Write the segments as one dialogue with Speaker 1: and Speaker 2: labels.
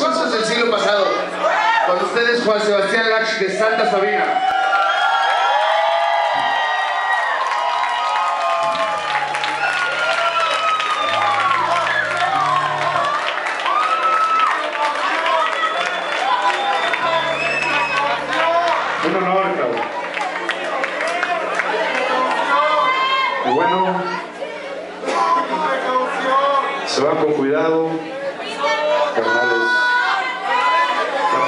Speaker 1: discursos del siglo pasado. Con ustedes Juan Sebastián Lach de Santa Sabina.
Speaker 2: Un honor, cabrón. Y bueno, se van con cuidado, carnales.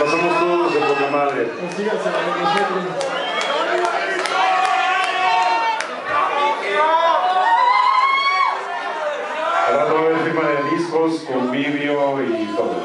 Speaker 2: Pasamos todos de poca madre. Rato va a haber firma de discos, convivio y todo.